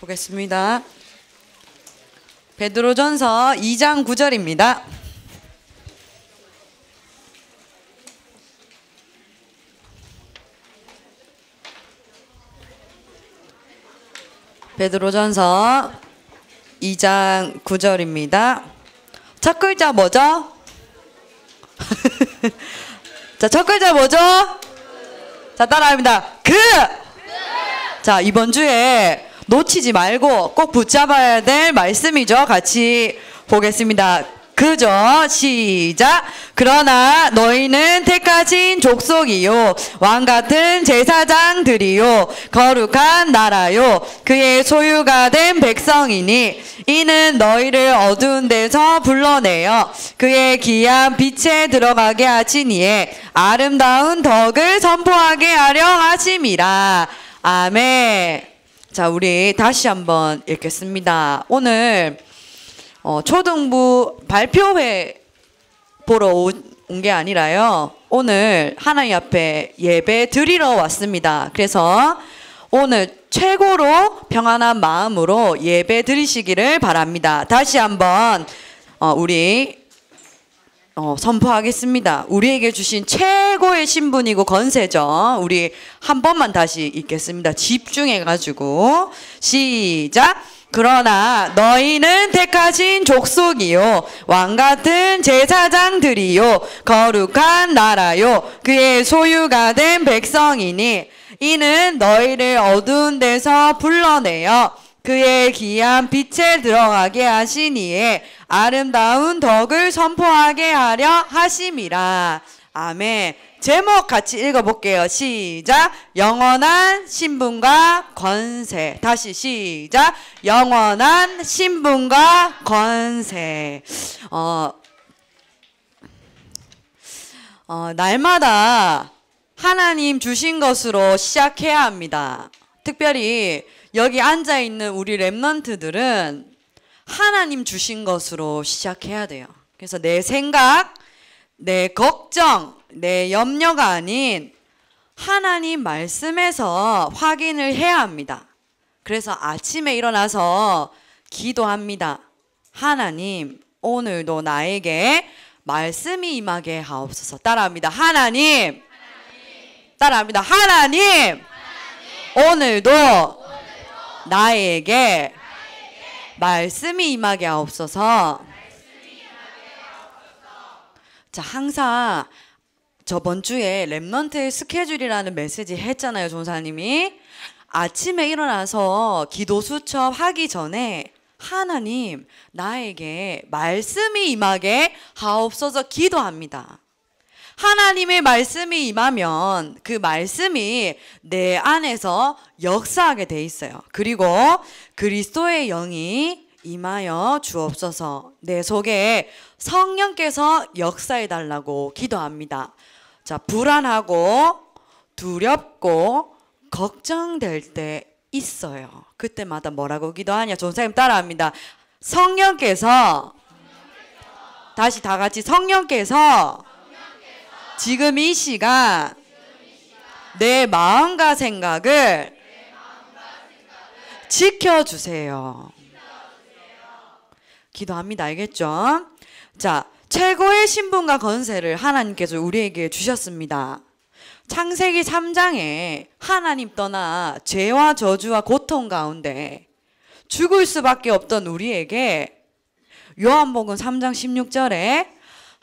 보겠습니다. 베드로전서 2장 9절입니다. 베드로전서 2장 9절입니다. 첫 글자 뭐죠? 자, 첫 글자 뭐죠? 자, 따라합니다. 그! 자, 이번 주에 놓치지 말고 꼭 붙잡아야 될 말씀이죠. 같이 보겠습니다. 그죠? 시작. 그러나 너희는 택하신 족속이요. 왕 같은 제사장들이요. 거룩한 나라요. 그의 소유가 된 백성이니 이는 너희를 어두운 데서 불러내어 그의 귀한 빛에 들어가게 하시니에 아름다운 덕을 선포하게 하려 하심이라. 아멘. 자, 우리 다시 한번 읽겠습니다. 오늘 어, 초등부 발표회 보러 온 게 아니라요. 오늘 하나님 앞에 예배 드리러 왔습니다. 그래서 오늘 최고로 평안한 마음으로 예배 드리시기를 바랍니다. 다시 한번 어, 우리 어, 선포하겠습니다. 우리에게 주신 최고의 신분이고 건세죠. 우리 한 번만 다시 읽겠습니다. 집중해가지고 시작. 그러나 너희는 택하신 족속이요 왕 같은 제사장들이요 거룩한 나라요 그의 소유가 된 백성이니 이는 너희를 어두운 데서 불러내어 그의 귀한 빛에 들어가게 하시니에 아름다운 덕을 선포하게 하려 하심이라 아멘. 제목 같이 읽어볼게요. 시작. 영원한 신분과 건세. 다시 시작. 영원한 신분과 건세. 어, 어, 날마다 하나님 주신 것으로 시작해야 합니다. 특별히 여기 앉아 있는 우리 랩런트들은 하나님 주신 것으로 시작해야 돼요. 그래서 내 생각, 내 걱정, 내 염려가 아닌 하나님 말씀에서 확인을 해야 합니다. 그래서 아침에 일어나서 기도합니다. 하나님, 오늘도 나에게 말씀이 임하게 하옵소서. 따라합니다. 하나님, 따라합니다. 하나님, 오늘도 나에게 말씀이 임하게 하옵소서. 자, 항상 저번 주에 랩넌트의 스케줄이라는 메시지 했잖아요, 종사님이. 아침에 일어나서 기도 수첩 하기 전에 하나님, 나에게 말씀이 임하게 하옵소서 기도합니다. 하나님의 말씀이 임하면 그 말씀이 내 안에서 역사하게 돼 있어요. 그리고 그리스도의 영이 임하여 주옵소서 내 속에 성령께서 역사해 달라고 기도합니다. 자, 불안하고 두렵고 걱정될 때 있어요. 그때마다 뭐라고 기도하냐? 전사님 따라합니다. 성령께서 다시 다 같이 성령께서 지금 이 시간 내 마음과 생각을 지켜주세요. 기도합니다. 알겠죠? 자, 최고의 신분과 건세를 하나님께서 우리에게 주셨습니다. 창세기 3장에 하나님 떠나 죄와 저주와 고통 가운데 죽을 수밖에 없던 우리에게 요한복음 3장 16절에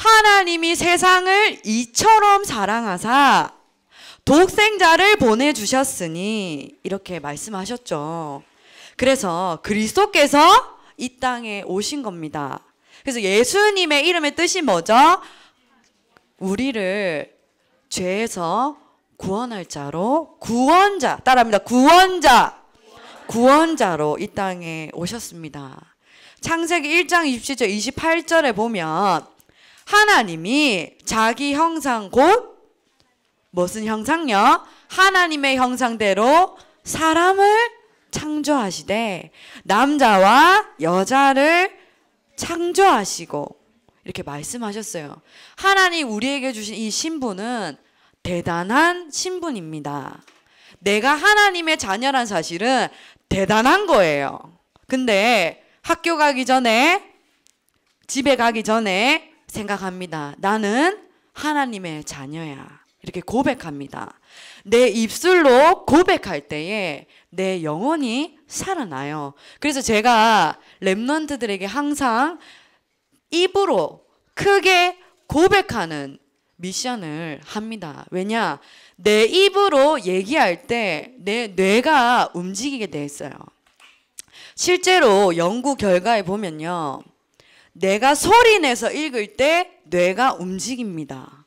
하나님이 세상을 이처럼 사랑하사 독생자를 보내주셨으니 이렇게 말씀하셨죠. 그래서 그리스도께서 이 땅에 오신 겁니다. 그래서 예수님의 이름의 뜻이 뭐죠? 우리를 죄에서 구원할 자로 구원자 따라합니다. 구원자 구원자로 이 땅에 오셨습니다. 창세기 1장 27절 28절에 보면 하나님이 자기 형상 곧 무슨 형상요? 하나님의 형상대로 사람을 창조하시되 남자와 여자를 창조하시고 이렇게 말씀하셨어요. 하나님 우리에게 주신 이 신분은 대단한 신분입니다. 내가 하나님의 자녀란 사실은 대단한 거예요. 근데 학교 가기 전에 집에 가기 전에 생각합니다. 나는 하나님의 자녀야. 이렇게 고백합니다. 내 입술로 고백할 때에 내 영혼이 살아나요. 그래서 제가 랩런트들에게 항상 입으로 크게 고백하는 미션을 합니다. 왜냐? 내 입으로 얘기할 때 내 뇌가 움직이게 돼 있어요. 실제로 연구 결과에 보면요. 내가 소리 내서 읽을 때 뇌가 움직입니다.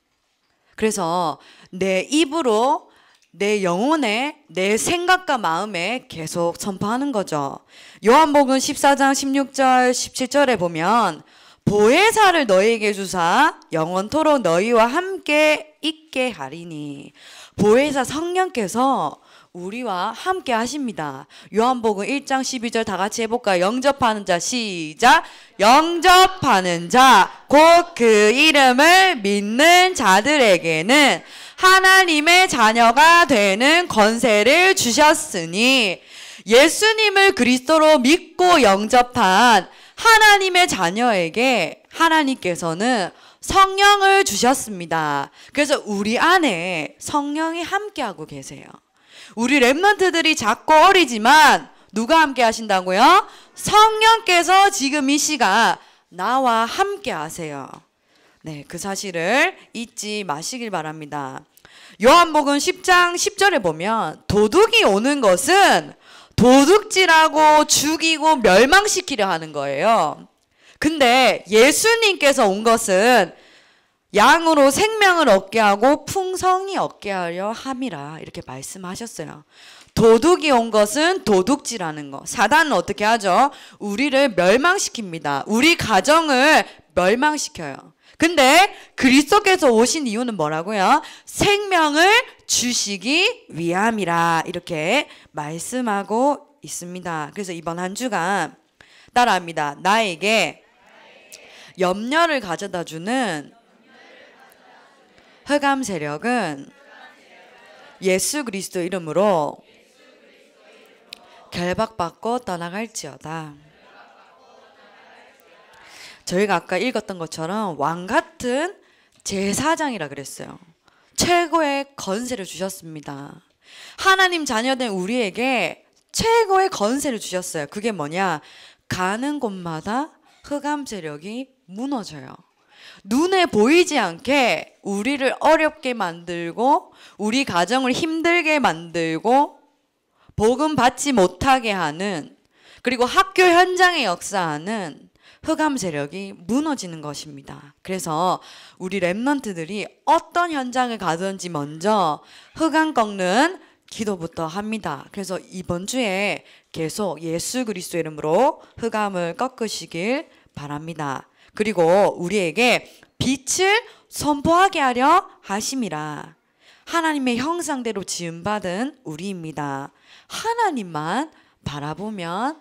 그래서 내 입으로 내 영혼에 내 생각과 마음에 계속 선포하는 거죠. 요한복음 14장 16절 17절에 보면 보혜사를 너희에게 주사 영원토록 너희와 함께 있게 하리니 보혜사 성령께서 우리와 함께 하십니다. 요한복음 1장 12절 다 같이 해볼까요? 영접하는 자 시작 영접하는 자 곧 그 이름을 믿는 자들에게는 하나님의 자녀가 되는 권세를 주셨으니 예수님을 그리스도로 믿고 영접한 하나님의 자녀에게 하나님께서는 성령을 주셨습니다. 그래서 우리 안에 성령이 함께하고 계세요. 우리 랩런트들이 작고 어리지만 누가 함께 하신다고요? 성령께서 지금 이 시간 나와 함께 하세요. 네, 그 사실을 잊지 마시길 바랍니다. 요한복음 10장 10절에 보면 도둑이 오는 것은 도둑질하고 죽이고 멸망시키려 하는 거예요. 근데 예수님께서 온 것은 양으로 생명을 얻게 하고 풍성히 얻게 하려 함이라 이렇게 말씀하셨어요. 도둑이 온 것은 도둑질하는 거. 사단은 어떻게 하죠? 우리를 멸망시킵니다. 우리 가정을 멸망시켜요. 근데 그리스도께서 오신 이유는 뭐라고요? 생명을 주시기 위함이라 이렇게 말씀하고 있습니다. 그래서 이번 한 주간 따라합니다. 나에게 염려를 가져다 주는 흑암 세력은 예수 그리스도 이름으로 결박받고 떠나갈지어다. 저희가 아까 읽었던 것처럼 왕 같은 제사장이라 그랬어요. 최고의 건세를 주셨습니다. 하나님 자녀된 우리에게 최고의 건세를 주셨어요. 그게 뭐냐? 가는 곳마다 흑암 세력이 무너져요. 눈에 보이지 않게 우리를 어렵게 만들고 우리 가정을 힘들게 만들고 복음 받지 못하게 하는 그리고 학교 현장에 역사하는 흑암 세력이 무너지는 것입니다. 그래서 우리 랩런트들이 어떤 현장을 가든지 먼저 흑암 꺾는 기도부터 합니다. 그래서 이번 주에 계속 예수 그리스도 이름으로 흑암을 꺾으시길 바랍니다. 그리고 우리에게 빛을 선포하게 하려 하심이라. 하나님의 형상대로 지음받은 우리입니다. 하나님만 바라보면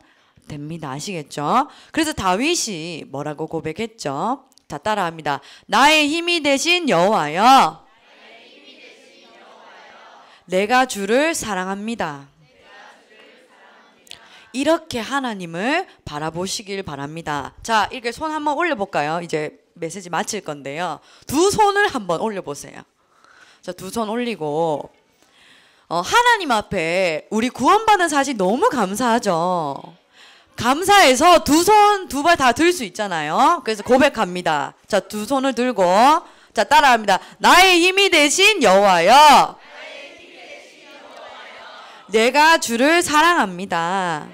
됩니다. 아시겠죠? 그래서 다윗이 뭐라고 고백했죠? 자, 따라합니다. 나의 힘이 되신 여호와여. 내가 주를 사랑합니다. 이렇게 하나님을 바라보시길 바랍니다. 자, 이렇게 손 한번 올려볼까요? 이제 메시지 마칠 건데요. 두 손을 한번 올려보세요. 자, 두 손 올리고, 어, 하나님 앞에 우리 구원받은 사실 너무 감사하죠. 감사해서 두 손, 두 발 다 들 수 있잖아요. 그래서 고백합니다. 자, 두 손을 들고, 자, 따라합니다. 나의 힘이 되신 여호와여. 내가 주를 사랑합니다.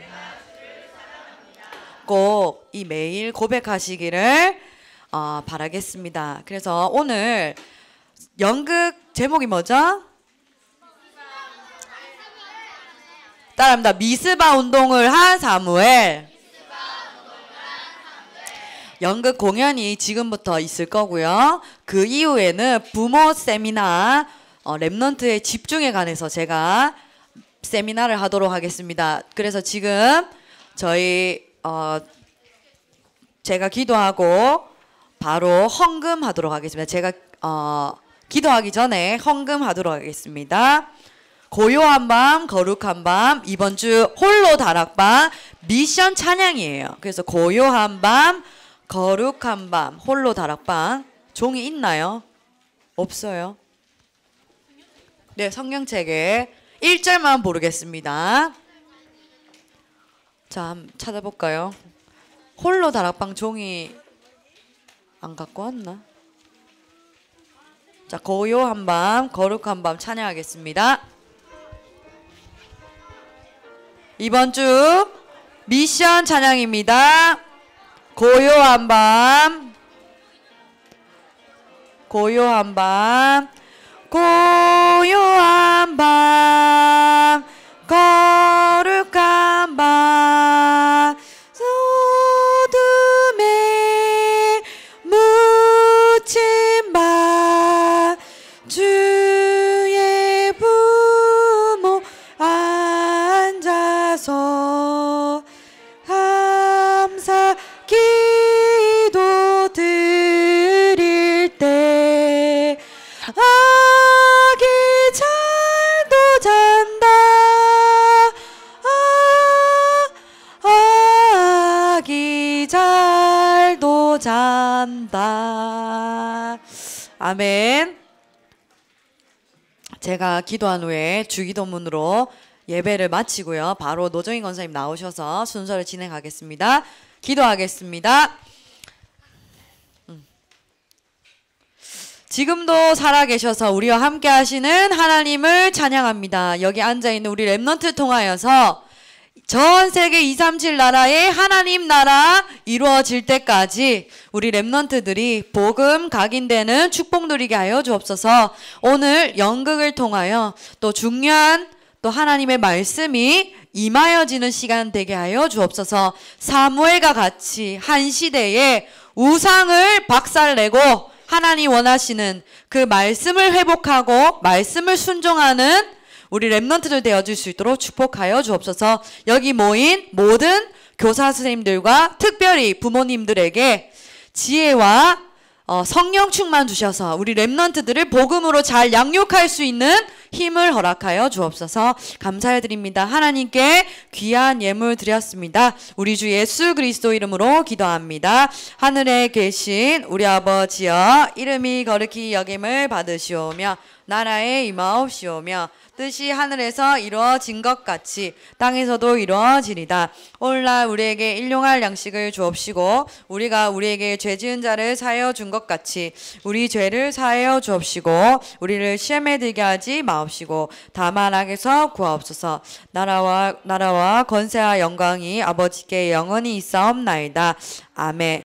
꼭 이 매일 고백하시기를 어, 바라겠습니다. 그래서 오늘 연극 제목이 뭐죠? 따라합니다. 미스바 운동을 한 사무엘. 연극 공연이 지금부터 있을 거고요. 그 이후에는 부모 세미나 어, 랩넌트의 집중에 관해서 제가 세미나를 하도록 하겠습니다. 그래서 지금 저희 어, 제가 기도하고 바로 헌금하도록 하겠습니다. 제가 어, 기도하기 전에 헌금하도록 하겠습니다. 고요한 밤, 거룩한 밤, 이번 주 홀로 다락방 미션 찬양이에요. 그래서 고요한 밤, 거룩한 밤, 홀로 다락방 종이 있나요? 없어요. 네, 성경책에 1절만 모르겠습니다. 자, 한번 찾아볼까요? 홀로 다락방 종이 안 갖고 왔나? 자, 고요한 밤, 거룩한 밤 찬양하겠습니다. 이번 주 미션 찬양입니다. 고요한 밤, 고요한 밤, 고요한 밤, 제가 기도한 후에 주기도문으로 예배를 마치고요. 바로 노정인 권사님 나오셔서 순서를 진행하겠습니다. 기도하겠습니다. 음. 지금도 살아계셔서 우리와 함께 하시는 하나님을 찬양합니다. 여기 앉아있는 우리 remnant 통하여서 전 세계 237 나라의 하나님 나라 이루어질 때까지 우리 remnant들이 복음 각인되는 축복 누리게 하여 주옵소서. 오늘 연극을 통하여 또 중요한 또 하나님의 말씀이 임하여지는 시간 되게 하여 주옵소서. 사무엘과 같이 한 시대에 우상을 박살내고 하나님 원하시는 그 말씀을 회복하고 말씀을 순종하는 우리 랩넌트들 되어줄 수 있도록 축복하여 주옵소서. 여기 모인 모든 교사 선생님들과 특별히 부모님들에게 지혜와 어, 성령 충만 주셔서 우리 랩넌트들을 복음으로 잘 양육할 수 있는 힘을 허락하여 주옵소서 감사해 드립니다. 하나님께 귀한 예물 드렸습니다. 우리 주 예수 그리스도 이름으로 기도합니다. 하늘에 계신 우리 아버지여 이름이 거룩히 여김을 받으시오며 나라에 임하옵시오며 뜻이 하늘에서 이루어진 것 같이 땅에서도 이루어지리다. 오늘날 우리에게 일용할 양식을 주옵시고 우리가 우리에게 죄 지은 자를 사하여 준 것 같이 우리 죄를 사하여 주옵시고 우리를 시험에 들게 하지 마옵시고 다만 악에서 구하옵소서. 나라와 나라와 권세와 영광이 아버지께 영원히 있사옵나이다. 아멘.